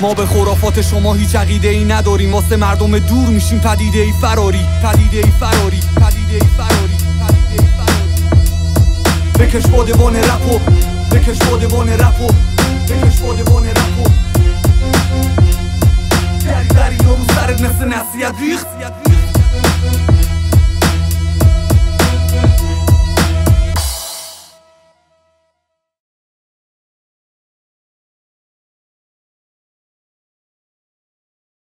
ما به خرافات شما هیچ عقیده ای نداریم. واسه مردم دور میشیم. پدیده ای فراری پدیده ای فراری پدیده ای فراری پدیده ای فراری. بکش بادبان رپو بکش بادبان رپو بکش بادبان رپو دری دری رو سرت مثل نصیت ریخت.